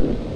Mm-hmm.